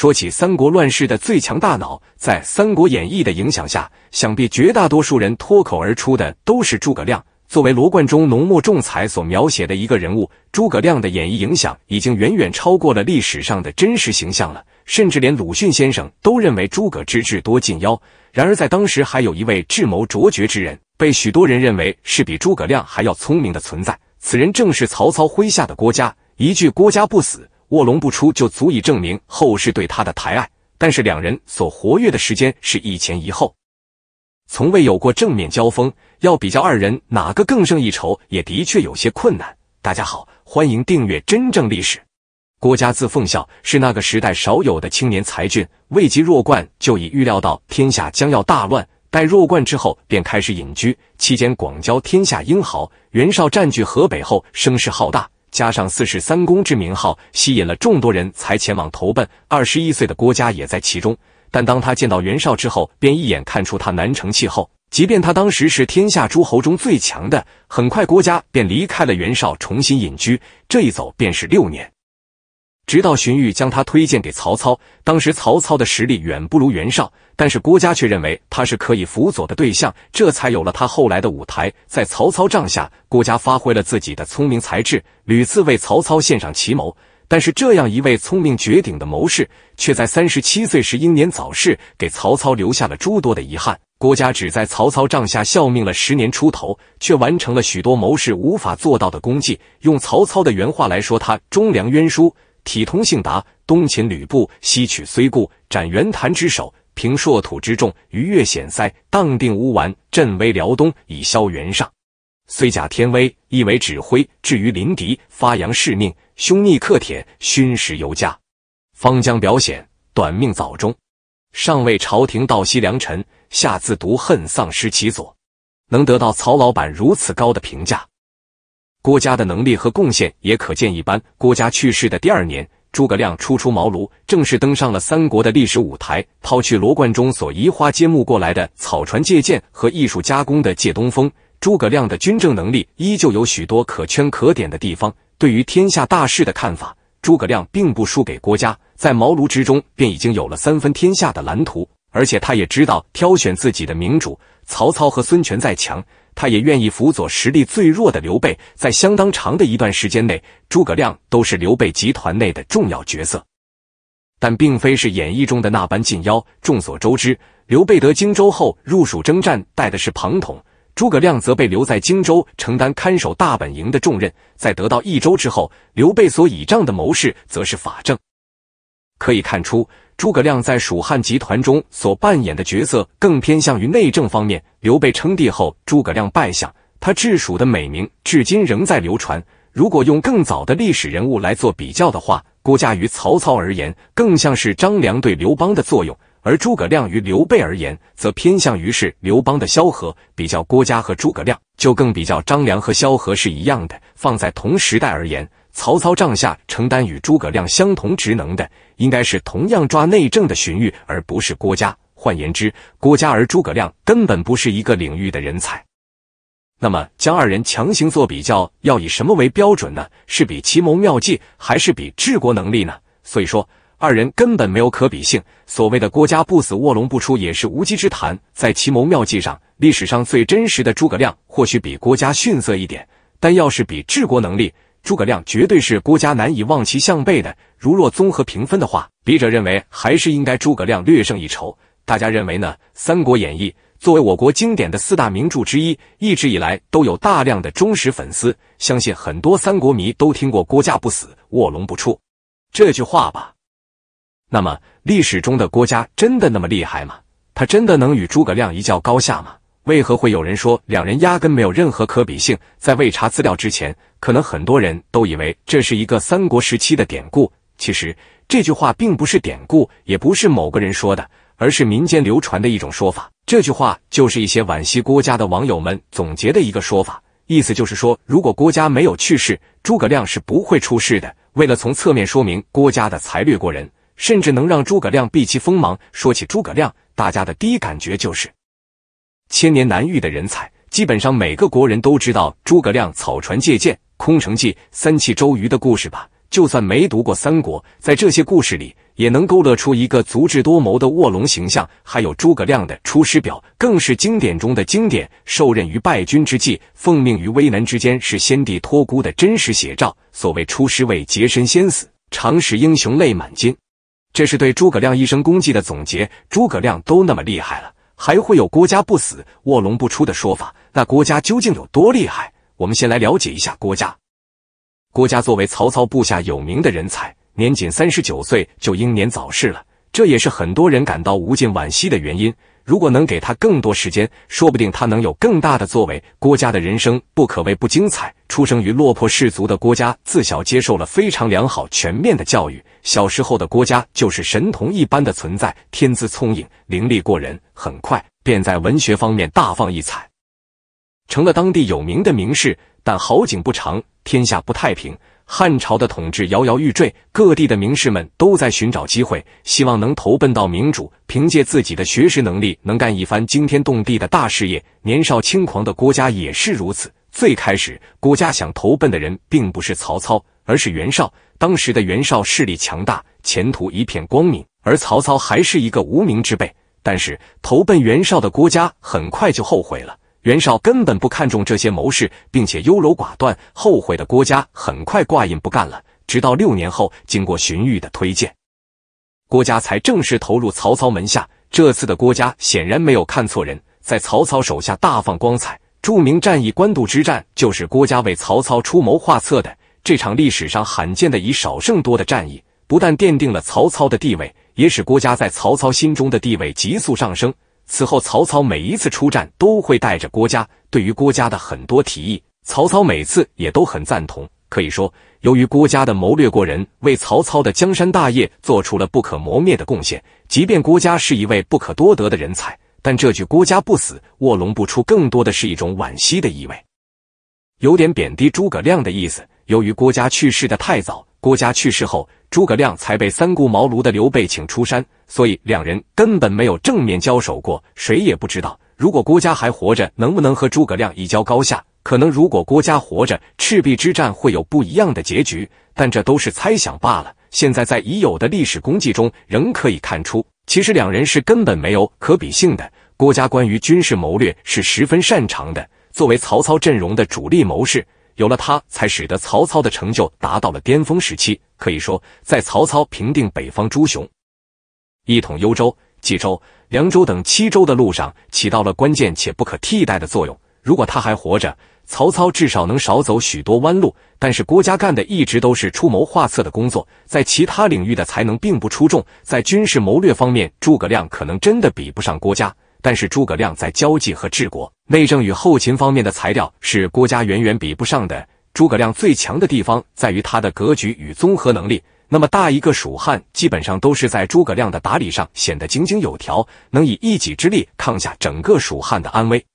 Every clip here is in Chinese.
说起三国乱世的最强大脑，在《三国演义》的影响下，想必绝大多数人脱口而出的都是诸葛亮。作为罗贯中浓墨重彩所描写的一个人物，诸葛亮的演绎影响已经远远超过了历史上的真实形象了。甚至连鲁迅先生都认为诸葛之智多近妖。然而在当时，还有一位智谋卓绝之人，被许多人认为是比诸葛亮还要聪明的存在。此人正是曹操麾下的郭嘉。一句“郭嘉不死，卧龙不出”就足以证明后世对他的抬爱。但是两人所活跃的时间是一前一后。从未有过正面交锋，要比较二人哪个更胜一筹，也的确有些困难。大家好，欢迎订阅真正历史。郭嘉字奉孝，是那个时代少有的青年才俊。未及弱冠，就已预料到天下将要大乱。待弱冠之后，便开始隐居，期间广交天下英豪。袁绍占据河北后，声势浩大，加上四世三公之名号，吸引了众多人才前往投奔。二十一岁的郭嘉也在其中。但当他见到袁绍之后，便一眼看出他难成气候。即便他当时是天下诸侯中最强的，很快郭嘉便离开了袁绍，重新隐居。这一走便是六年，直到荀彧将他推荐给曹操。当时曹操的实力远不如袁绍，但是郭嘉却认为他是可以辅佐的对象，这才有了他后来的舞台。在曹操帐下，郭嘉发挥了自己的聪明才智，屡次为曹操献上奇谋。但是这样一位聪明绝顶的谋士，却在三十七岁时英年早逝，给曹操留下了诸多的遗憾。郭嘉只在曹操帐下效命了十年出头，却完成了许多谋士无法做到的功绩。用曹操的原话来说，他忠良渊殊，体通性达，东擒吕布，西取睢固，斩袁谭之首，平朔土之众，逾越险塞，荡定乌丸，镇威辽东，以消袁尚。虽假天威，亦为指挥；至于临敌，发扬誓命，凶逆克铁，勋实尤佳。方将表显，短命早终。上为朝廷道西良臣，下自独恨，丧失其所。能得到曹老板如此高的评价，郭嘉的能力和贡献也可见一斑。郭嘉去世的第二年，诸葛亮初出茅庐，正式登上了三国的历史舞台。抛去罗贯中所移花接木过来的草船借箭和艺术加工的借东风。诸葛亮的军政能力依旧有许多可圈可点的地方。对于天下大势的看法，诸葛亮并不输给郭嘉，在茅庐之中便已经有了三分天下的蓝图。而且他也知道挑选自己的明主。曹操和孙权再强，他也愿意辅佐实力最弱的刘备。在相当长的一段时间内，诸葛亮都是刘备集团内的重要角色，但并非是演义中的那般近妖。众所周知，刘备得荆州后入蜀征战，带的是庞统。诸葛亮则被留在荆州，承担看守大本营的重任。在得到益州之后，刘备所倚仗的谋士则是法正。可以看出，诸葛亮在蜀汉集团中所扮演的角色更偏向于内政方面。刘备称帝后，诸葛亮拜相，他治蜀的美名至今仍在流传。如果用更早的历史人物来做比较的话，郭嘉于曹操而言，更像是张良对刘邦的作用。而诸葛亮于刘备而言，则偏向于是刘邦的萧何。比较郭嘉和诸葛亮，就更比较张良和萧何是一样的。放在同时代而言，曹操帐下承担与诸葛亮相同职能的，应该是同样抓内政的荀彧，而不是郭嘉。换言之，郭嘉而诸葛亮根本不是一个领域的人才。那么，将二人强行做比较，要以什么为标准呢？是比奇谋妙计，还是比治国能力呢？所以说。二人根本没有可比性。所谓的“郭嘉不死，卧龙不出”也是无稽之谈。在奇谋妙计上，历史上最真实的诸葛亮或许比郭嘉逊色一点，但要是比治国能力，诸葛亮绝对是郭嘉难以望其项背的。如若综合评分的话，笔者认为还是应该诸葛亮略胜一筹。大家认为呢？《三国演义》作为我国经典的四大名著之一，一直以来都有大量的忠实粉丝。相信很多三国迷都听过“郭嘉不死，卧龙不出”这句话吧。那么，历史中的郭嘉真的那么厉害吗？他真的能与诸葛亮一较高下吗？为何会有人说两人压根没有任何可比性？在未查资料之前，可能很多人都以为这是一个三国时期的典故。其实这句话并不是典故，也不是某个人说的，而是民间流传的一种说法。这句话就是一些惋惜郭嘉的网友们总结的一个说法，意思就是说，如果郭嘉没有去世，诸葛亮是不会出世的。为了从侧面说明郭嘉的才略过人。甚至能让诸葛亮避其锋芒。说起诸葛亮，大家的第一感觉就是千年难遇的人才。基本上每个国人都知道诸葛亮草船借箭、空城计、三气周瑜的故事吧？就算没读过三国，在这些故事里，也能勾勒出一个足智多谋的卧龙形象。还有诸葛亮的《出师表》，更是经典中的经典。受任于败军之际，奉命于危难之间，是先帝托孤的真实写照。所谓“出师未捷身先死，常使英雄泪满襟”，这是对诸葛亮一生功绩的总结。诸葛亮都那么厉害了，还会有“郭嘉不死，卧龙不出”的说法？那郭嘉究竟有多厉害？我们先来了解一下郭嘉。郭嘉作为曹操部下有名的人才，年仅三十九岁就英年早逝了，这也是很多人感到无尽惋惜的原因。如果能给他更多时间，说不定他能有更大的作为。郭嘉的人生不可谓不精彩。出生于落魄氏族的郭嘉，自小接受了非常良好、全面的教育。小时候的郭嘉就是神童一般的存在，天资聪颖，灵力过人，很快便在文学方面大放异彩，成了当地有名的名士。但好景不长。天下不太平，汉朝的统治摇摇欲坠，各地的名士们都在寻找机会，希望能投奔到明主，凭借自己的学识能力，能干一番惊天动地的大事业。年少轻狂的郭嘉也是如此。最开始，郭嘉想投奔的人并不是曹操，而是袁绍。当时的袁绍势力强大，前途一片光明，而曹操还是一个无名之辈。但是，投奔袁绍的郭嘉很快就后悔了。袁绍根本不看重这些谋士，并且优柔寡断，后悔的郭嘉很快挂印不干了。直到六年后，经过荀彧的推荐，郭嘉才正式投入曹操门下。这次的郭嘉显然没有看错人，在曹操手下大放光彩。著名战役官渡之战就是郭嘉为曹操出谋划策的。这场历史上罕见的以少胜多的战役，不但奠定了曹操的地位，也使郭嘉在曹操心中的地位急速上升。此后，曹操每一次出战都会带着郭嘉。对于郭嘉的很多提议，曹操每次也都很赞同。可以说，由于郭嘉的谋略过人，为曹操的江山大业做出了不可磨灭的贡献。即便郭嘉是一位不可多得的人才，但这句“郭嘉不死，卧龙不出”更多的是一种惋惜的意味，有点贬低诸葛亮的意思。由于郭嘉去世的太早，郭嘉去世后。诸葛亮才被三顾茅庐的刘备请出山，所以两人根本没有正面交手过，谁也不知道如果郭嘉还活着，能不能和诸葛亮一较高下。可能如果郭嘉活着，赤壁之战会有不一样的结局，但这都是猜想罢了。现在在已有的历史功绩中，仍可以看出，其实两人是根本没有可比性的。郭嘉关于军事谋略是十分擅长的，作为曹操阵容的主力谋士。有了他，才使得曹操的成就达到了巅峰时期。可以说，在曹操平定北方诸雄、一统幽州、冀州、凉州等七州的路上，起到了关键且不可替代的作用。如果他还活着，曹操至少能少走许多弯路。但是郭嘉干的一直都是出谋划策的工作，在其他领域的才能并不出众。在军事谋略方面，诸葛亮可能真的比不上郭嘉。但是诸葛亮在交际和治国、内政与后勤方面的材料是郭嘉远远比不上的。诸葛亮最强的地方在于他的格局与综合能力。那么大一个蜀汉，基本上都是在诸葛亮的打理上显得井井有条，能以一己之力抗下整个蜀汉的安危，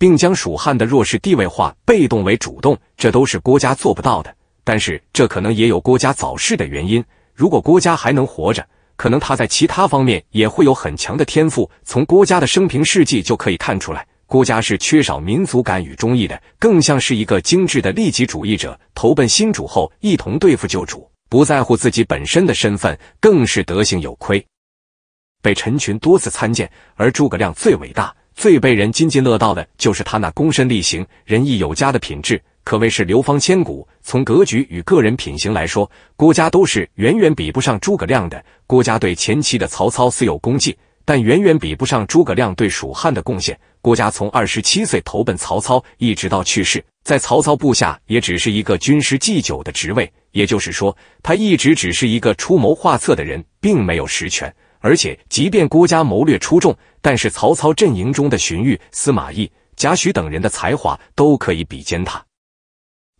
并将蜀汉的弱势地位化，被动为主动，这都是郭嘉做不到的。但是这可能也有郭嘉早逝的原因。如果郭嘉还能活着，可能他在其他方面也会有很强的天赋。从郭嘉的生平事迹就可以看出来，郭嘉是缺少民族感与忠义的，更像是一个精致的利己主义者。投奔新主后，一同对付旧主，不在乎自己本身的身份，更是德行有亏，被陈群多次参见。而诸葛亮最伟大、最被人津津乐道的，就是他那躬身力行、仁义有加的品质。可谓是流芳千古。从格局与个人品行来说，郭嘉都是远远比不上诸葛亮的。郭嘉对前期的曹操虽有功绩，但远远比不上诸葛亮对蜀汉的贡献。郭嘉从二十七岁投奔曹操，一直到去世，在曹操部下也只是一个军师祭酒的职位。也就是说，他一直只是一个出谋划策的人，并没有实权。而且，即便郭嘉谋略出众，但是曹操阵营中的荀彧、司马懿、贾诩等人的才华都可以比肩他。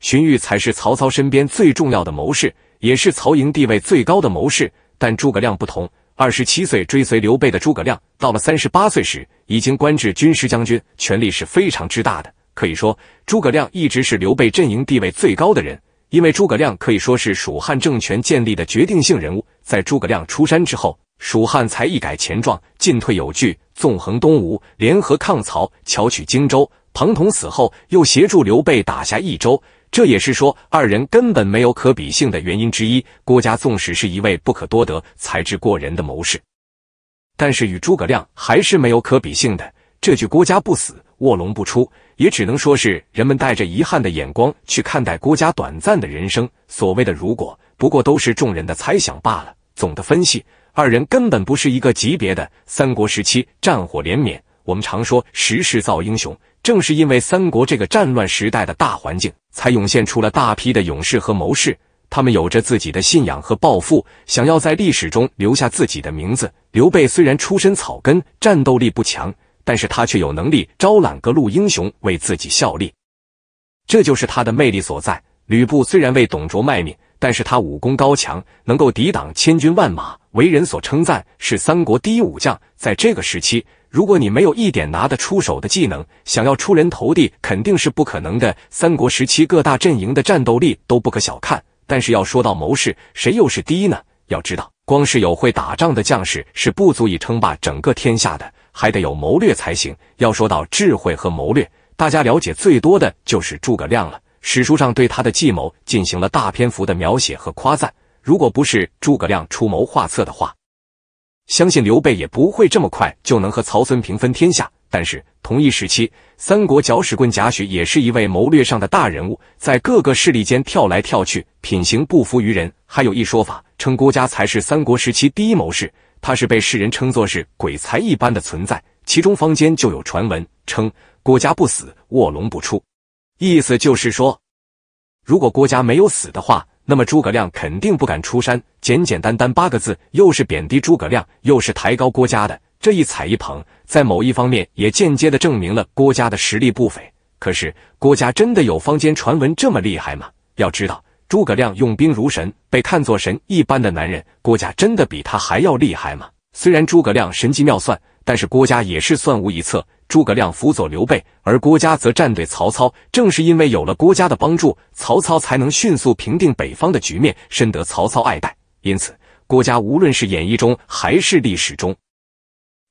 荀彧才是曹操身边最重要的谋士，也是曹营地位最高的谋士。但诸葛亮不同，二十七岁追随刘备的诸葛亮，到了三十八岁时，已经官至军师将军，权力是非常之大的。可以说，诸葛亮一直是刘备阵营地位最高的人，因为诸葛亮可以说是蜀汉政权建立的决定性人物。在诸葛亮出山之后，蜀汉才一改前状，进退有据，纵横东吴，联合抗曹，巧取荆州。庞统死后，又协助刘备打下益州。这也是说二人根本没有可比性的原因之一。郭嘉纵使是一位不可多得、才智过人的谋士，但是与诸葛亮还是没有可比性的。这句“郭嘉不死，卧龙不出”，也只能说是人们带着遗憾的眼光去看待郭嘉短暂的人生。所谓的“如果”，不过都是众人的猜想罢了。总的分析，二人根本不是一个级别的。三国时期战火连绵，我们常说时势造英雄。正是因为三国这个战乱时代的大环境，才涌现出了大批的勇士和谋士。他们有着自己的信仰和抱负，想要在历史中留下自己的名字。刘备虽然出身草根，战斗力不强，但是他却有能力招揽各路英雄为自己效力，这就是他的魅力所在。吕布虽然为董卓卖命，但是他武功高强，能够抵挡千军万马，为人所称赞，是三国第一武将。在这个时期。如果你没有一点拿得出手的技能，想要出人头地肯定是不可能的。三国时期各大阵营的战斗力都不可小看，但是要说到谋士，谁又是第一呢？要知道，光是有会打仗的将士是不足以称霸整个天下的，还得有谋略才行。要说到智慧和谋略，大家了解最多的就是诸葛亮了。史书上对他的计谋进行了大篇幅的描写和夸赞。如果不是诸葛亮出谋划策的话，相信刘备也不会这么快就能和曹孙平分天下。但是同一时期，三国搅屎棍贾诩也是一位谋略上的大人物，在各个势力间跳来跳去，品行不服于人。还有一说法称郭嘉才是三国时期第一谋士，他是被世人称作是鬼才一般的存在。其中坊间就有传闻称郭嘉不死，卧龙不出，意思就是说，如果郭嘉没有死的话。那么诸葛亮肯定不敢出山。简简单单八个字，又是贬低诸葛亮，又是抬高郭嘉的，这一踩一捧，在某一方面也间接的证明了郭嘉的实力不菲。可是郭嘉真的有坊间传闻这么厉害吗？要知道，诸葛亮用兵如神，被看作神一般的男人，郭嘉真的比他还要厉害吗？虽然诸葛亮神机妙算，但是郭嘉也是算无一策。诸葛亮辅佐刘备，而郭嘉则站队曹操。正是因为有了郭嘉的帮助，曹操才能迅速平定北方的局面，深得曹操爱戴。因此，郭嘉无论是演义中还是历史中，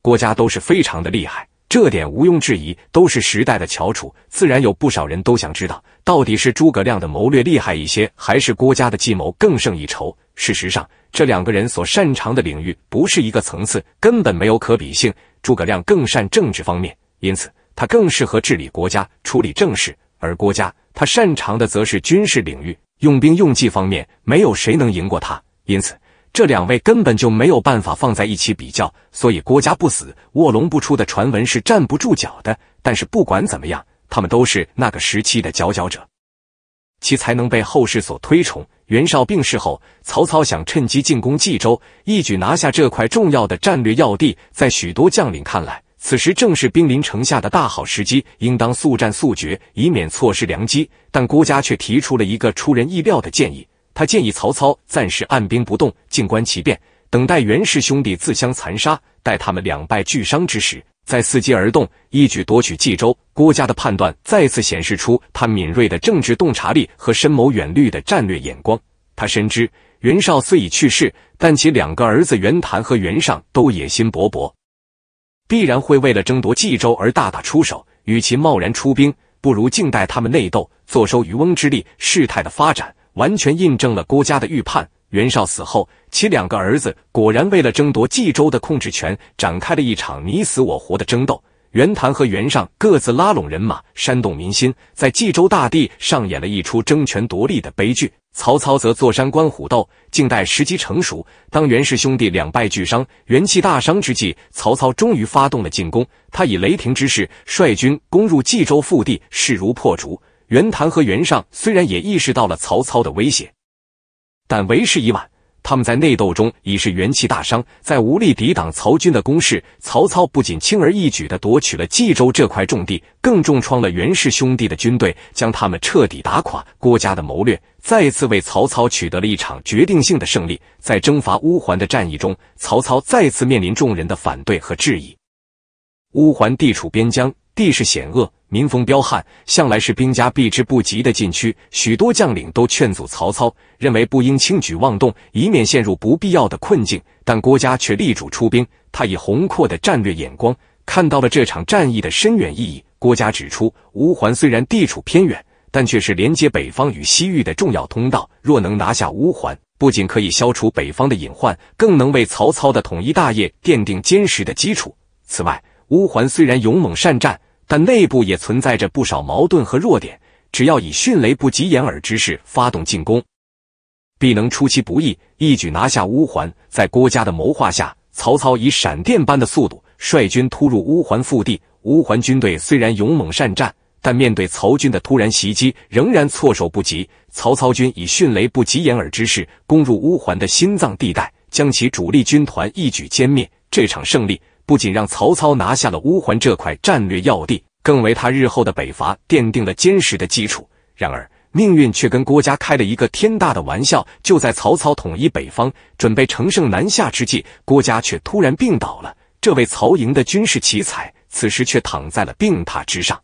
郭嘉都是非常的厉害，这点毋庸置疑，都是时代的翘楚。自然有不少人都想知道，到底是诸葛亮的谋略厉害一些，还是郭嘉的计谋更胜一筹？事实上，这两个人所擅长的领域不是一个层次，根本没有可比性。诸葛亮更善政治方面。因此，他更适合治理国家、处理政事，而郭嘉他擅长的则是军事领域，用兵用计方面，没有谁能赢过他。因此，这两位根本就没有办法放在一起比较。所以，郭嘉不死，卧龙不出的传闻是站不住脚的。但是，不管怎么样，他们都是那个时期的佼佼者，其才能被后世所推崇。袁绍病逝后，曹操想趁机进攻冀州，一举拿下这块重要的战略要地。在许多将领看来，此时正是兵临城下的大好时机，应当速战速决，以免错失良机。但郭嘉却提出了一个出人意料的建议，他建议曹操暂时按兵不动，静观其变，等待袁氏兄弟自相残杀，待他们两败俱伤之时，再伺机而动，一举夺取冀州。郭嘉的判断再次显示出他敏锐的政治洞察力和深谋远虑的战略眼光。他深知袁绍虽已去世，但其两个儿子袁谭和袁尚都野心勃勃。必然会为了争夺冀州而大打出手，与其贸然出兵，不如静待他们内斗，坐收渔翁之利。事态的发展完全印证了郭嘉的预判。袁绍死后，其两个儿子果然为了争夺冀州的控制权，展开了一场你死我活的争斗。袁谭和袁尚各自拉拢人马，煽动民心，在冀州大地上演了一出争权夺利的悲剧。曹操则坐山观虎斗，静待时机成熟。当袁氏兄弟两败俱伤、元气大伤之际，曹操终于发动了进攻。他以雷霆之势率军攻入冀州腹地，势如破竹。袁谭和袁尚虽然也意识到了曹操的威胁，但为时已晚。他们在内斗中已是元气大伤，在无力抵挡曹军的攻势。曹操不仅轻而易举地夺取了冀州这块重地，更重创了袁氏兄弟的军队，将他们彻底打垮。郭嘉的谋略再次为曹操取得了一场决定性的胜利。在征伐乌桓的战役中，曹操再次面临众人的反对和质疑。乌桓地处边疆，地势险恶。民风彪悍，向来是兵家避之不及的禁区。许多将领都劝阻曹操，认为不应轻举妄动，以免陷入不必要的困境。但郭嘉却力主出兵，他以宏阔的战略眼光看到了这场战役的深远意义。郭嘉指出，乌桓虽然地处偏远，但却是连接北方与西域的重要通道。若能拿下乌桓，不仅可以消除北方的隐患，更能为曹操的统一大业奠定坚实的基础。此外，乌桓虽然勇猛善战，但内部也存在着不少矛盾和弱点。只要以迅雷不及掩耳之势发动进攻，必能出其不意，一举拿下乌桓。在郭嘉的谋划下，曹操以闪电般的速度率军突入乌桓腹地。乌桓军队虽然勇猛善战，但面对曹军的突然袭击，仍然措手不及。曹操军以迅雷不及掩耳之势攻入乌桓的心脏地带，将其主力军团一举歼灭。这场胜利不仅让曹操拿下了乌桓这块战略要地，更为他日后的北伐奠定了坚实的基础。然而，命运却跟郭嘉开了一个天大的玩笑。就在曹操统一北方、准备乘胜南下之际，郭嘉却突然病倒了。这位曹营的军事奇才，此时却躺在了病榻之上，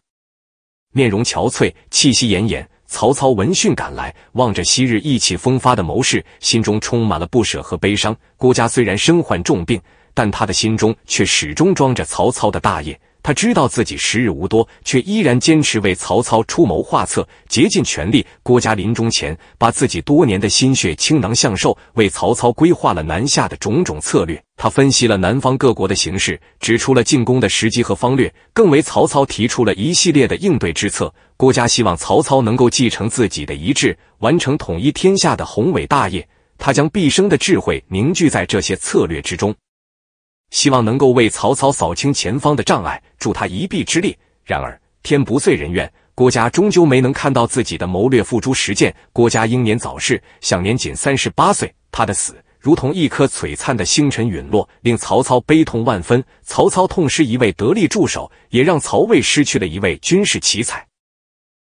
面容憔悴，气息奄奄。曹操闻讯赶来，望着昔日意气风发的谋士，心中充满了不舍和悲伤。郭嘉虽然身患重病，但他的心中却始终装着曹操的大业。他知道自己时日无多，却依然坚持为曹操出谋划策，竭尽全力。郭嘉临终前，把自己多年的心血倾囊相授，为曹操规划了南下的种种策略。他分析了南方各国的形势，指出了进攻的时机和方略，更为曹操提出了一系列的应对之策。郭嘉希望曹操能够继承自己的遗志，完成统一天下的宏伟大业。他将毕生的智慧凝聚在这些策略之中。希望能够为曹操扫清前方的障碍，助他一臂之力。然而天不遂人愿，郭嘉终究没能看到自己的谋略付诸实践。郭嘉英年早逝，享年仅三十八岁。他的死如同一颗璀璨的星辰陨落，令曹操悲痛万分。曹操痛失一位得力助手，也让曹魏失去了一位军事奇才。